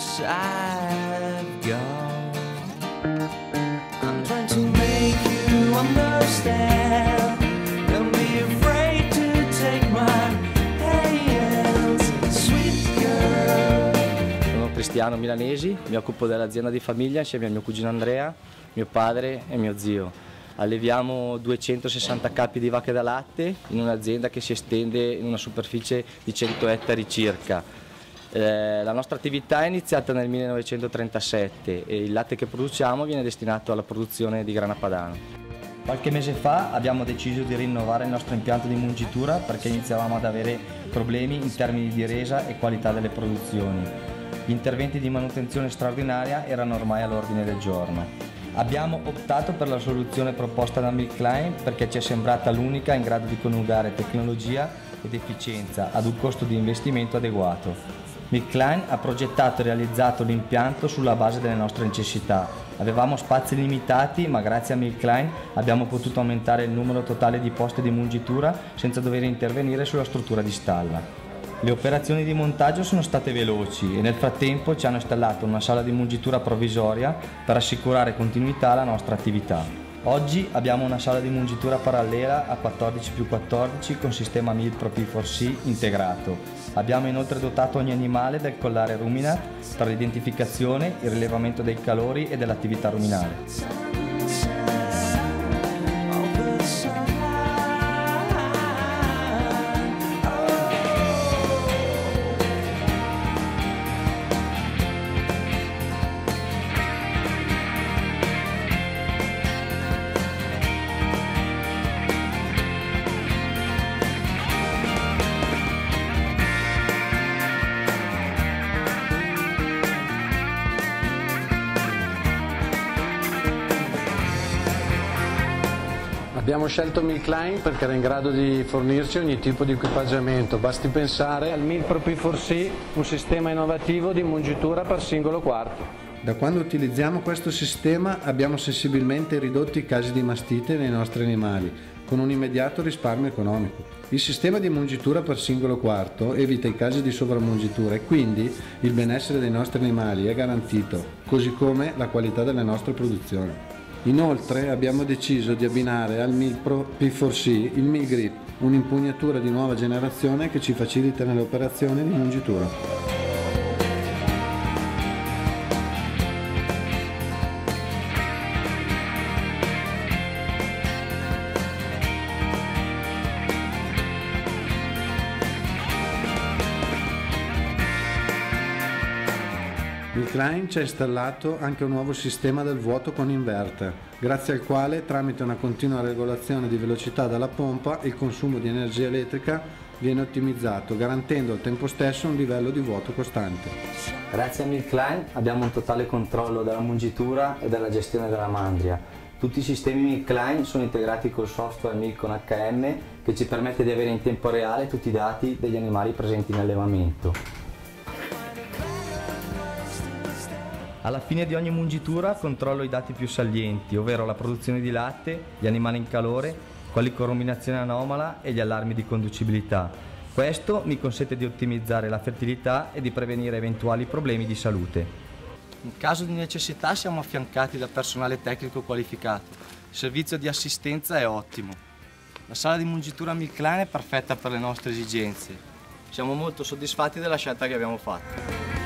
I've gone. I'm trying to make you understand. Don't be afraid to take my hands, sweet girl. Sono Cristiano Milanesi, mi occupo dell'azienda di famiglia insieme a mio cugino Andrea, mio padre e mio zio. Alleviamo 260 capi di vacche da latte in un'azienda che si estende in una superficie di 100 ettari circa. Eh, la nostra attività è iniziata nel 1937 e il latte che produciamo viene destinato alla produzione di grana padano. Qualche mese fa abbiamo deciso di rinnovare il nostro impianto di mungitura perché iniziavamo ad avere problemi in termini di resa e qualità delle produzioni. Gli interventi di manutenzione straordinaria erano ormai all'ordine del giorno. Abbiamo optato per la soluzione proposta da Milk Line perché ci è sembrata l'unica in grado di coniugare tecnologia ed efficienza ad un costo di investimento adeguato. Line ha progettato e realizzato l'impianto sulla base delle nostre necessità. Avevamo spazi limitati, ma grazie a Line abbiamo potuto aumentare il numero totale di posti di mungitura senza dover intervenire sulla struttura di stalla. Le operazioni di montaggio sono state veloci e nel frattempo ci hanno installato una sala di mungitura provvisoria per assicurare continuità alla nostra attività. Oggi abbiamo una sala di mungitura parallela a 14 più 14 con sistema Pro P4C integrato. Abbiamo inoltre dotato ogni animale del collare ruminat per l'identificazione, il rilevamento dei calori e dell'attività ruminale. Abbiamo scelto Milkline perché era in grado di fornirci ogni tipo di equipaggiamento, basti pensare al Mil Pro P4C, un sistema innovativo di mungitura per singolo quarto. Da quando utilizziamo questo sistema abbiamo sensibilmente ridotto i casi di mastite nei nostri animali, con un immediato risparmio economico. Il sistema di mungitura per singolo quarto evita i casi di sovramungitura e quindi il benessere dei nostri animali è garantito, così come la qualità delle nostre produzioni. Inoltre abbiamo deciso di abbinare al Milpro P4C il Milgrip, un'impugnatura di nuova generazione che ci facilita nelle operazioni di mungitura. Il Klein ci ha installato anche un nuovo sistema del vuoto con inverter, grazie al quale tramite una continua regolazione di velocità dalla pompa il consumo di energia elettrica viene ottimizzato, garantendo al tempo stesso un livello di vuoto costante. Grazie a Milk Line abbiamo un totale controllo della mungitura e della gestione della mandria. Tutti i sistemi Milk Line sono integrati col software Milk con HM che ci permette di avere in tempo reale tutti i dati degli animali presenti in allevamento. Alla fine di ogni mungitura controllo i dati più salienti, ovvero la produzione di latte, gli animali in calore, quelli con ruminazione anomala e gli allarmi di conducibilità. Questo mi consente di ottimizzare la fertilità e di prevenire eventuali problemi di salute. In caso di necessità siamo affiancati da personale tecnico qualificato. Il servizio di assistenza è ottimo. La sala di mungitura Milcline è perfetta per le nostre esigenze. Siamo molto soddisfatti della scelta che abbiamo fatto.